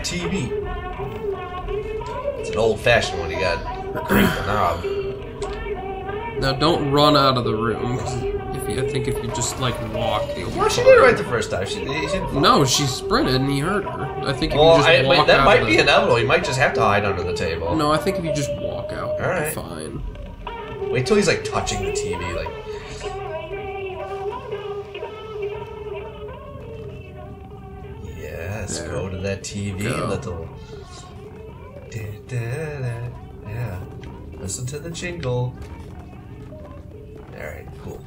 TV. It's an old-fashioned one. You got the knob. Now don't run out of the room. If you, I think if you just like walk, you'll Well, she did it right the first time. She, she. No, she sprinted and he hurt her. I think if Well, you just I, walk that out might be the, inevitable. You might just have to hide under the table. No, I think if you just walk out, Alright. fine. Wait till he's like touching the TV, like. Yes, There. go to that TV, Go. little. Da-da-da. Yeah, listen to the jingle. All right, cool.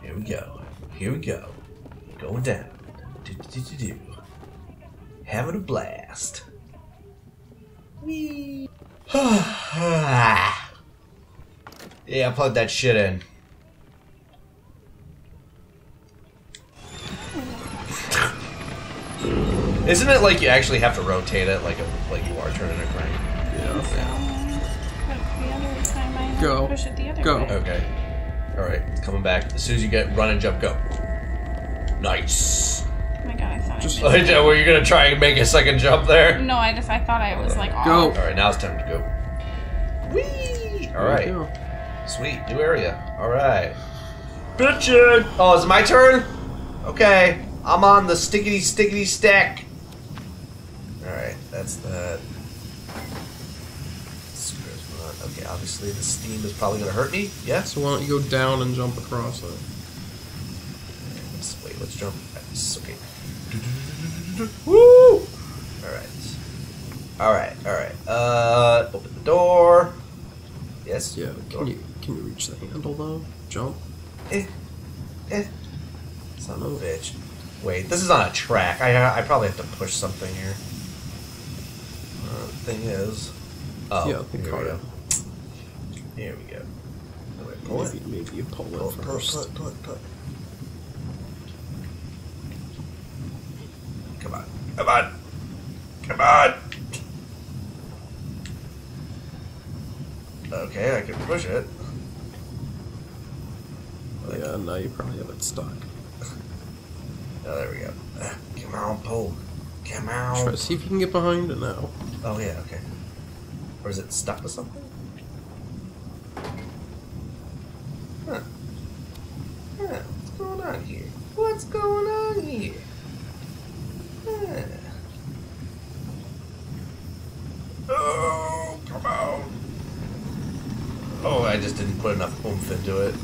Here we go. Here we go. Going down. Do-do-do-do-do. Having a blast. Wee. Yeah, plug that shit in. Isn't it like you actually have to rotate it like a, like you are turning a crank? Yeah. But the other time I had to Go. push it the other Go. way. Okay. Alright, coming back. As soon as you get run and jump, go. Nice. Oh my god, I thought Just- I missed. Oh, were you gonna try and make a second jump there? No, I just I thought I was like off. Go. Alright, now it's time to go. Whee! Alright. Go. Sweet, new area. Alright. Bitchin! Oh, is it my turn? Okay. I'm on the stickety stickety stack. That's that. Screws one. Okay, obviously the steam is probably gonna hurt me. Yeah? So why don't you go down and jump across it? Let's, wait, let's jump. That's okay. Woo! Alright. Alright, alright. Uh, open the door. Yes? Yeah. Can you can you reach the handle though? Jump. Eh, eh. Son of a bitch. Wait, this is on a track. I I probably have to push something here. Thing is, oh, Yeah, here we go. Here we go. Wait, pull it. Maybe, maybe you pull Pull it pull first. pull it, pull it, pull it. Come on, come on, come on. Okay, I can push it. Yeah. Now you probably have it stuck. Oh, there we go. Come on, pull. Come Try on. to see if you can get behind it now. Oh, yeah, okay. Or is it stuck with something? Huh. Huh. What's going on here? What's going on here? Huh. Oh, come on. Oh, I just didn't put enough oomph into it.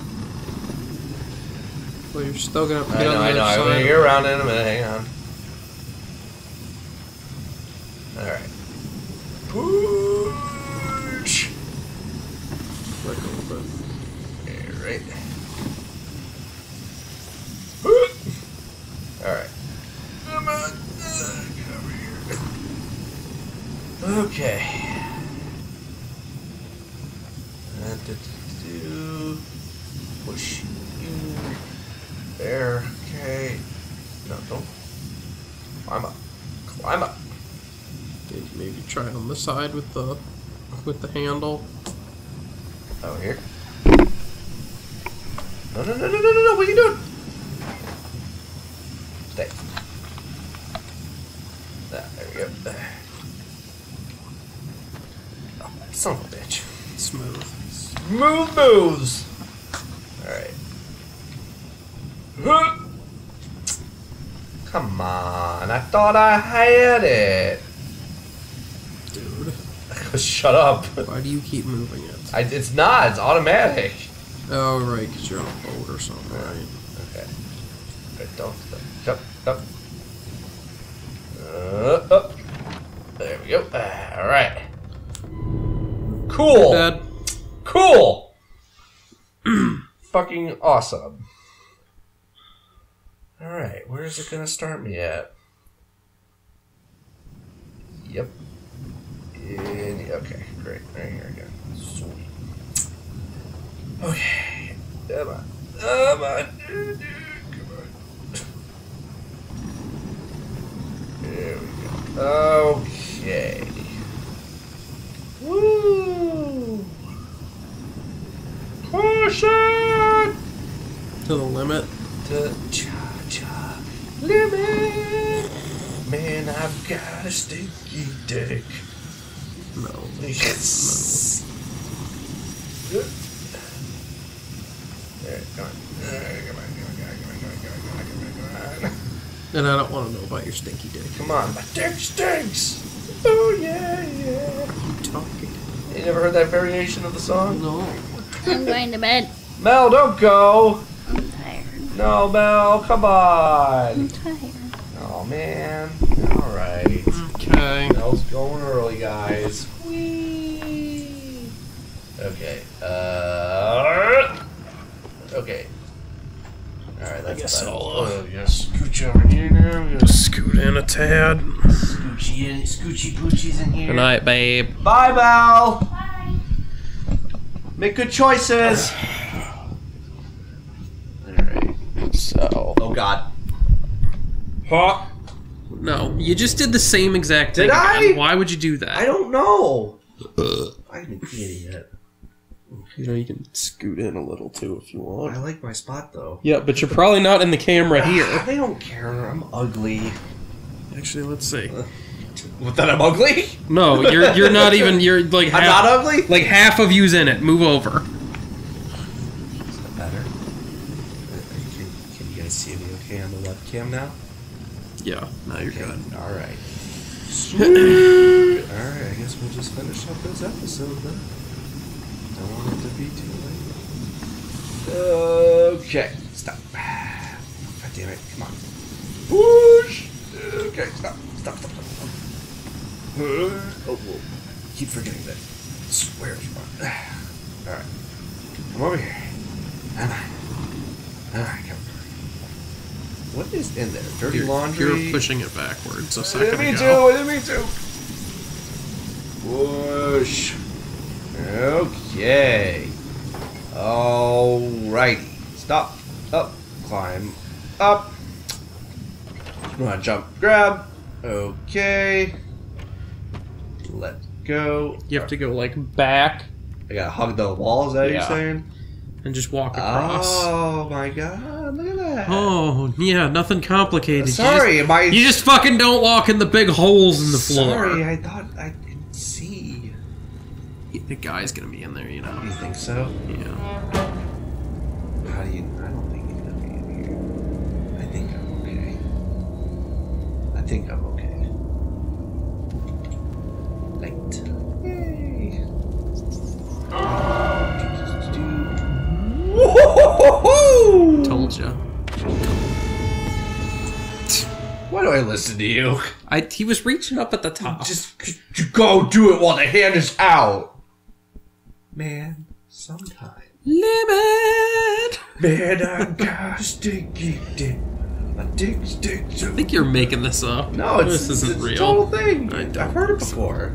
Well, you're still gonna I know, I know. I'm gonna get around in a minute. Hang on. Alright. Push! Like a little bit. Alright. Alright. Come on. Uh, Get over here. Okay. Uh, do, do, do. Push you. There. Okay. No, don't. Climb up. Climb up. Maybe, maybe try on the side with the with the handle. Over here. No, no, no, no, no, no, no. What are you doing? Stay. Ah, there we go. Oh, son of a bitch. Smooth. Moves. Alright. Come on. I thought I had it. Dude, Shut up. why do you keep moving it? I, it's not. It's automatic. Oh, right, because you're on a boat or something, right? Okay. Good, don't. Jump, jump. Uh, up. There we go. Alright. Cool. Cool. Fucking awesome. Alright, where's it gonna start me at? Yep. In, okay, great. Right here again. Sweet. Okay. Come on. Come on. Come on. There we go. Okay. to the limit. To cha cha limit. Man, I've got a stinky dick. No. Yes. No. Good. And I don't want to know about your stinky dick. Come on, my dick stinks! Oh, yeah, yeah. You talking. You never heard that variation of the song? No. I'm going to bed. Mel, don't go! I'm tired. No, Mel, come on. I'm tired. Oh man. All right. Okay. Mel's going early, guys. Whee! Okay. Uh. Okay. All right. That's guess about I'll, it. uh, yeah, scooch over here now. We gotta Scoot in a tad. Scoochy in, scoochy poochies in here. Good night, babe. Bye, Mel. Bye. Make good choices. All right. So. Oh God. Huh? No, you just did the same exact thing. Did I? Why would you do that? I don't know. I'm an idiot. You know, you can scoot in a little too if you want. I like my spot though. Yeah, but you're probably not in the camera ah, here. They don't care. I'm ugly. Actually, let's see. Uh, what, that I'm ugly? No, you're you're not even. You're like I'm half, not ugly? Like half of you's in it. Move over. Is that better? Can, can you guys see me okay on webcam now? Yeah, now you're good. Alright. Alright, I guess we'll just finish up this episode then. Don't want it to be too late. Okay, stop. God damn it, come on. Push! Okay, stop, stop, stop, stop. stop. Oh, whoa. Keep forgetting that. Swear spot. Alright. Come over here. Come on. Alright, come What is in there? Dirty You're, laundry? you're pushing it backwards a I second didn't mean ago. to. I didn't mean to. Whoosh. Okay. Alrighty. Stop. Up. Climb. Up. Come on, jump. Grab. Okay. Let go. You have to go like back I gotta hug the wall. Is that what you're saying? And just walk across. Oh my god! Look at that. Oh, yeah, nothing complicated. You just- Sorry, am I? You just, fucking don't walk in the big holes in the floor. Sorry, I thought I could see. The guy's gonna be in there, you know. You think so? Yeah. Listen to you? I he was reaching up at the top. Just you go do it while the hand is out. Man, sometime. limit. Man, I got a sticky dick. A dick stick I think you're making this up. No, it's, this isn't it's real. a total thing. I I've heard it before.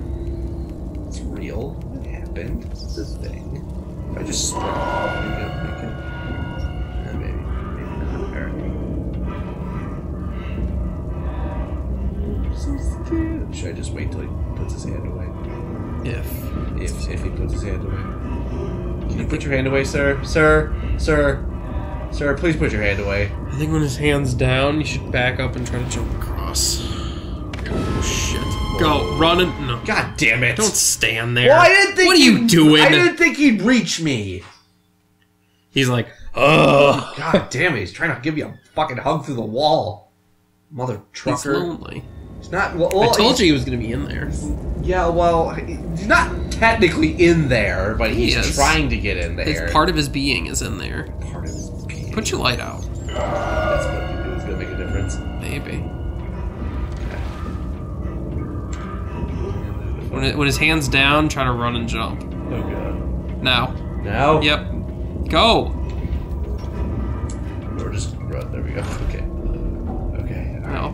It's real. It happened. It's a thing. I just Should I just wait till he puts his hand away? If If, if he puts his hand away. Can you put your hand away, sir? Sir? Sir? Sir, please put your hand away. I think when his hand's down, you should back up and try to jump across. Oh shit! Go run and no. God damn it. Don't stand there. Well, I didn't think What are you doing? I didn't think he'd reach me. He's like, oh, ugh. God damn it, he's trying to give you a fucking hug through the wall. Mother He's trucker. lonely. He's not. Well, I told you he was gonna be in there. Yeah, well, he's not technically in there, but He he's is. trying to get in there. It's part of his being is in there. part of his being. Put your light out. That's what you do. it's gonna make a difference. Maybe. When, it, when his hand's down, try to run and jump. Oh god. Now. Now. Yep. Go. Or just run. There we go.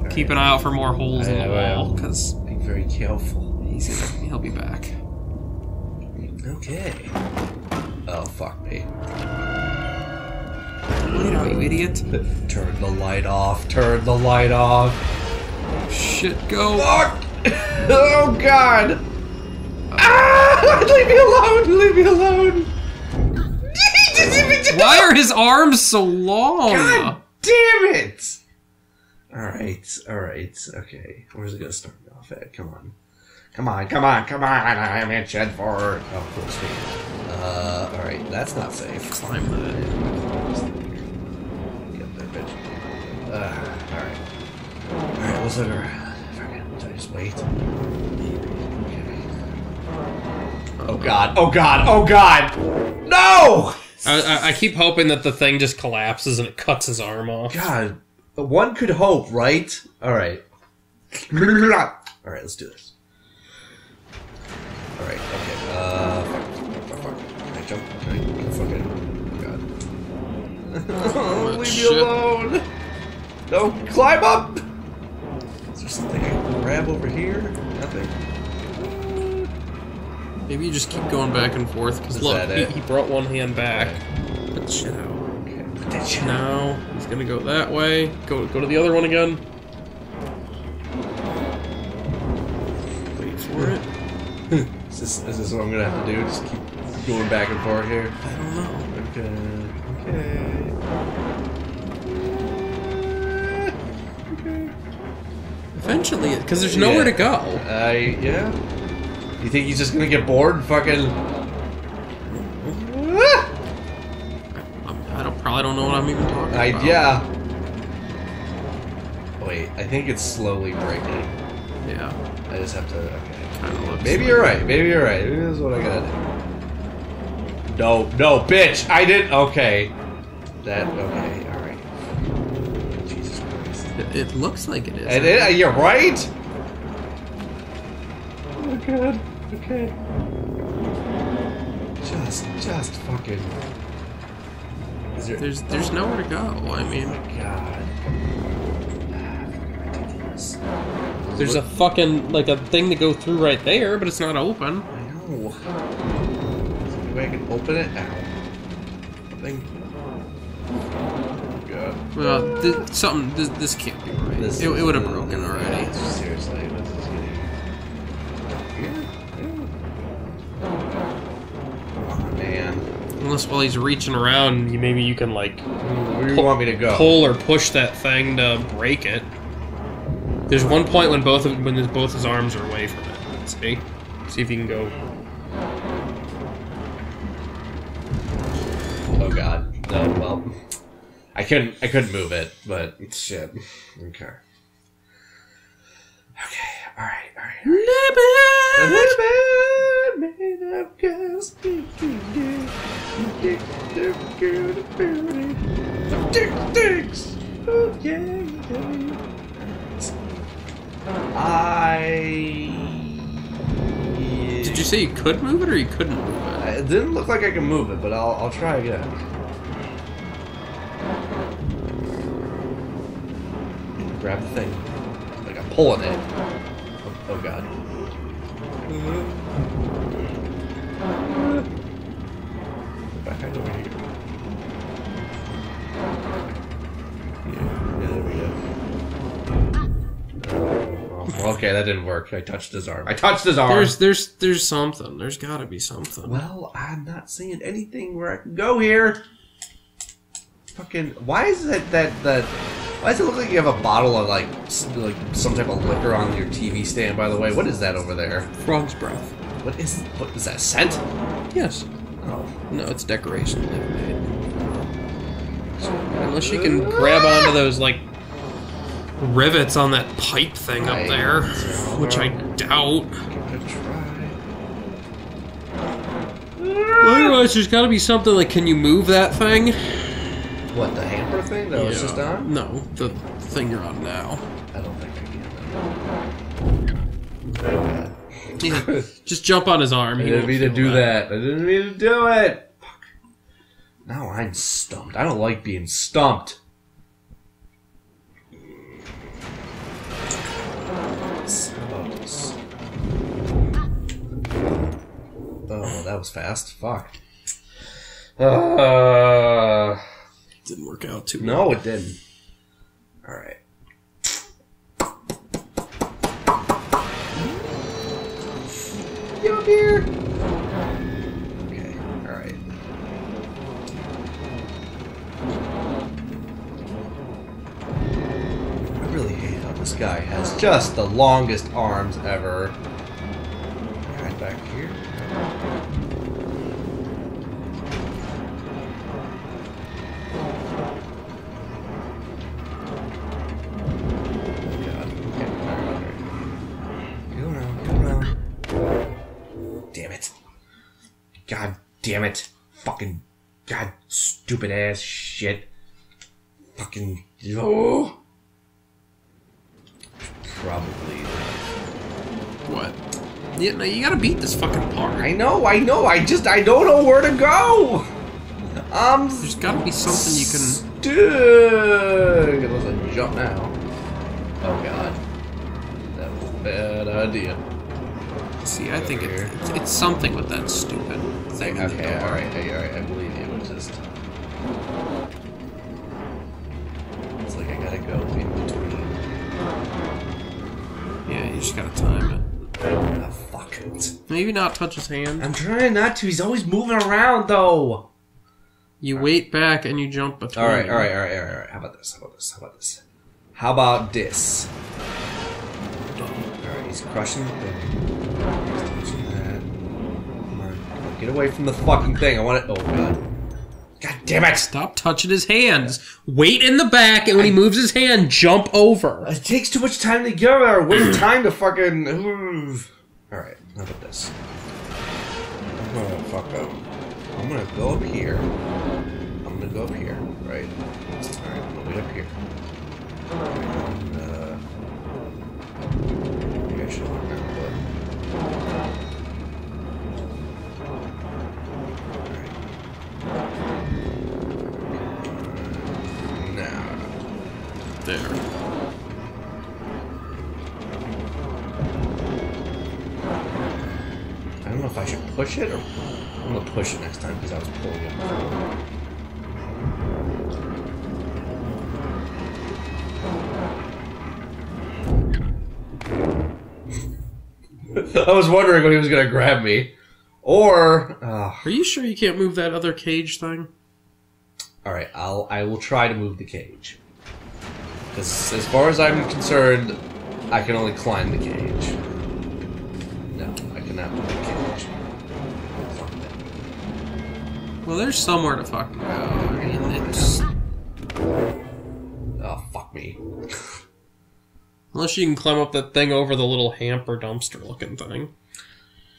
Keep an eye out for more holes in the wall, because. Be very careful. he's gonna, he'll be back. Okay. Oh fuck me. You know, you idiot. Turn the light off. Turn the light off. Shit, go. Fuck! oh god! Ah! Leave me alone! Leave me alone! Why are his arms so long? God damn it! Alright, alright, okay. Where's it gonna start me off at? Come on. Come on, come on, come on! I'm in Shenford! Oh, cool. Uh, alright, that's not safe. Climb that. Get there, bitch. Uh, alright. Alright, let's look around. Fucking, should I just wait? Okay. Oh god, oh god, oh god! No! I, I, I keep hoping that the thing just collapses and it cuts his arm off. God, one could hope, right? Alright. Alright, let's do this. Alright, okay, uh, fuck, fuck, fuck. Can I jump? Can I, can I fucking, oh god. Leave me shit. alone! No, climb up! Is there something I can grab over here? Nothing. Maybe you just keep going back and forth. Because look, he, he brought one hand back. Put the shit out. Okay, put that shit out. Now he's gonna go that way. Go go to the other one again. Wait for it. Is this, is this what I'm gonna have to do? Just keep going back and forth here? I don't know. Okay, okay. Okay. Eventually, because there's nowhere to go. I yeah. You think he's just gonna get bored and fucking? I'm even talking I about. yeah. Wait, I think it's slowly breaking. Yeah. I just have to. Okay. Kind of looks. Maybe like you're right. Maybe you're right. Maybe this is what I gotta do. No, no, bitch! I didn't. Okay. That. Okay. All right. Jesus Christ. It, it looks like it is. And it, you're right. Oh god. Okay. Just, just fucking. Is there? There's there's nowhere to go. I Oh mean, my god. Fucking ridiculous. there's a fucking like a thing to go through right there, but it's not open. I know. Is there any way I can open it? Ow. Something. Oh god. Well, th- something. This, this can't be right. This- it it would have broken already. Unless while he's reaching around, you maybe you can like Where do you want me to go? pull or push that thing to break it. There's one point when both of when his, both his arms are away from it. See, see if you can go. Oh god. No, well. I couldn't I couldn't move it, but shit. Okay. Okay, alright, alright. A little bit made gas. Some dick dicks. Oh. I. Did you say you could move it or you couldn't move it? Uh, it didn't look like I can move it, but I'll, I'll try again. Grab the thing. Like I'm pulling it. Oh, oh god. Back over here. Yeah, yeah, there we go. Oh, okay, that didn't work. I touched his arm. I touched his arm. There's there's there's something. There's got to be something. Well, I'm not seeing anything where I can go here. Fucking, why is it that that? Why does it look like you have a bottle of like like some type of liquor on your TV stand? By the way, what is that over there? Frog's breath. What is what is that scent? Yes. Oh, No, it's decoration made. Unless you can grab onto those like rivets on that pipe thing up there, which I doubt. give it a try. Otherwise, there's got to be something like, can you move that thing? What the hamper thing that was just on? No, the thing you're on now. I don't think I can. Yeah, just jump on his arm. I He didn't won't mean to do that. I didn't mean to do it. Fuck. Now I'm stumped. I don't like being stumped. Sucks. Oh, that was fast. Fuck. Uh, Didn't work out too no, it didn't. All right. Up here. Okay. All right. I really hate how this guy has just the longest arms ever. Fucking. God, stupid ass shit. Fucking. Oh. Probably. What? Yeah, no, you gotta beat this fucking part. I know, I know. I just, I don't know where to go. I'm There's gotta be something you can. I jump now. Oh god. That was a bad idea. See, I think Over it, it's, it's something with that stupid thing. in Okay, alright, hey, alright, I believe you. It's just. It's like I gotta go in between. Yeah, you just gotta time it. Ah, fuck it. Maybe not touch his hand. I'm trying not to. He's always moving around, though. You wait back and you jump between. All right, all right, all right, all right, all right. How about this? How about this? How about this? How about this? He's crushing the thing. He's touching that. Come on, come on, get away from the fucking thing. I want it. Oh god. God damn it! Stop touching his hands. Wait in the back, and when he moves his hand, jump over. It takes too much time to go there. Wait time to fucking. All right, how about this? I'm gonna fuck up. I'm gonna go up here. I'm gonna go up here, right? All right, I'm gonna wait up here. And, uh, Now. There. I don't know if I should push it or I'm gonna push it next time because I was pulling it I was wondering when he was gonna grab me, or uh, Are you sure you can't move that other cage thing? all right, I'll I will try to move the cage because as far as I'm concerned, I can only climb the cage. No, I cannot move the cage. Well, there's somewhere to fucking go. It's, Oh, fuck me. unless you can climb up that thing over the little hamper dumpster looking thing.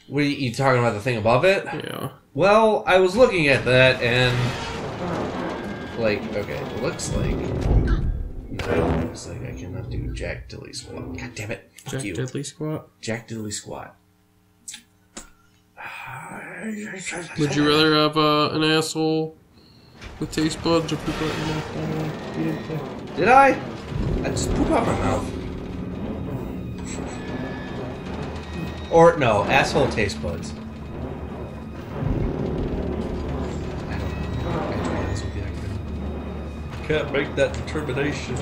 What are you, you talking about? The thing above it? Yeah. Well, I was looking at that and. Like, okay, it looks like. No, it looks like I cannot do Jack Dilly squat. God damn it. Fuck Jack you. Squat. Jack Dilly squat. Would you rather have uh, an asshole with taste buds or poop out your mouth? Did I? I just poop out my mouth. Or, no, asshole taste buds. I don't know. I tried this with you. I Can't make that determination.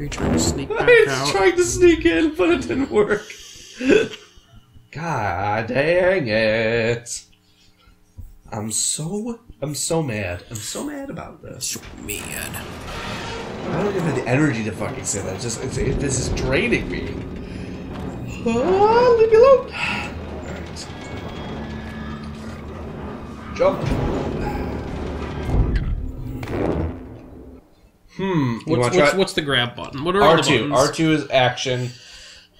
Are you trying to sneak back I out? was trying to sneak in, but it didn't work. God dang it. I'm so I'm so mad. I'm so mad about this. So mad. I don't even have the energy to fucking say that. It's just it's, it, this is draining me. Ah, leave me alone. Alright. Jump. Hmm. What's, what's, what's the grab button? What are all the R2. buttons? R2 is action.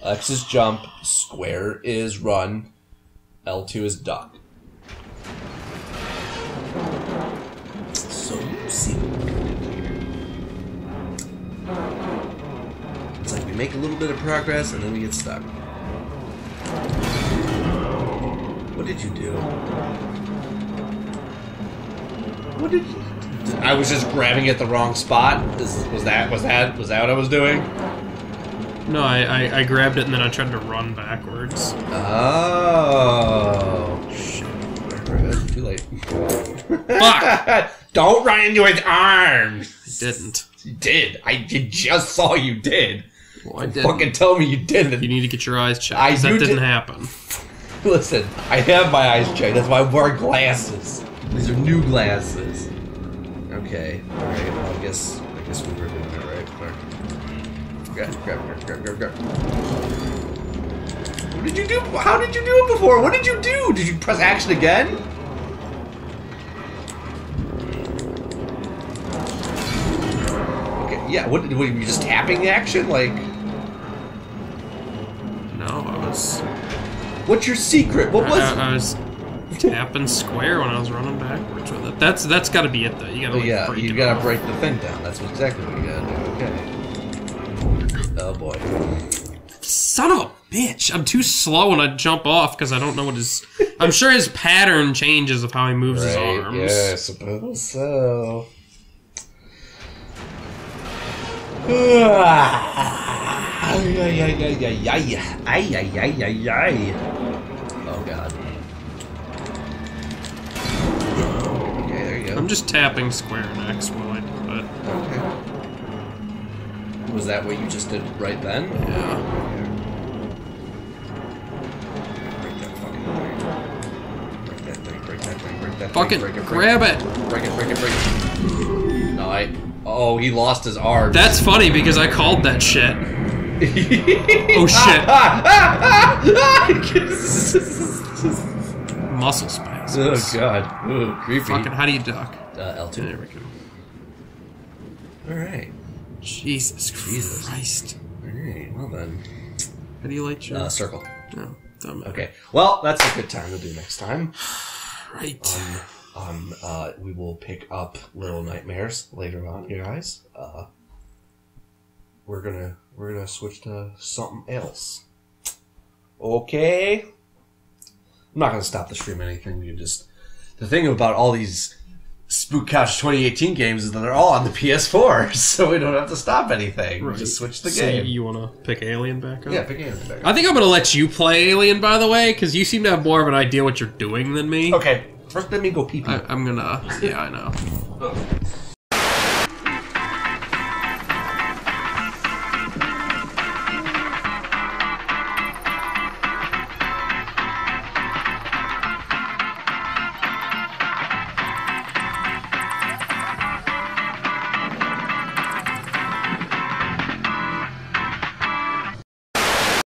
X is jump. Square is run. L2 is duck. Make a little bit of progress and then we get stuck. What did you do? What did you I was just grabbing at the wrong spot. Is, was that was that was that what I was doing? No, I, I, I grabbed it and then I tried to run backwards. Oh shit! Too late. Fuck! Don't run into his arms. I didn't. You did. I did- just saw you did. Well, I didn't. Fucking tell me you didn't. You need to get your eyes checked. I 'cause that didn't di- happen. Listen, I have my eyes checked. That's why I wear glasses. These are new glasses. Okay. Alright, well, I guess I guess we were doing it right. Alright. Grab, grab, grab, grab, grab, grab. What did you do? How did you do it before? What did you do? Did you press action again? Okay, yeah, what, what were you just tapping action? Like, was. what's your secret? What was I, I was tapping square when I was running backwards with it. That's that's got to be it though. You gotta Oh, like, yeah, break you it gotta off. break the thing down. That's exactly what you gotta do. Okay. Oh boy. Son of a bitch! I'm too slow when I jump off because I don't know what his. I'm sure his pattern changes of how he moves his arms. Yeah, I suppose so. Oh god. Okay, there you go. I'm just tapping square and X while I do it. Okay. Was that what you just did right then? Yeah. Break that fucking thing. Break that thing, break that thing, break that thing. Break it, break grab it! Break it, break it, break it. No, I. Oh, he lost his arm. That's funny because I called that shit. oh shit. oh Muscle spasms. Oh god. Ooh, creepy. Fucking, how do you duck? Uh, L2. There we go. Alright. Jesus, Jesus. Christ. Alright, well then. How do you like your... Uh, circle. no, dumb. Okay. Well, that's a good time to do next time. Right. Um, uh, we will pick up Little Nightmares later on, you guys. Uh, we're gonna we're gonna switch to something else. Okay. I'm not gonna stop the stream or anything. We can just the thing about all these Spook Couch 2018 games is that they're all on the PS4, so we don't have to stop anything. We just switch the So game. you want to pick Alien back up? yeah, pick it back. I think I'm going to let you play Alien, by the way, because you seem to have more of an idea what you're doing than me. Okay, first let me go pee pee. I, I'm going to... Yeah, I know. Oh.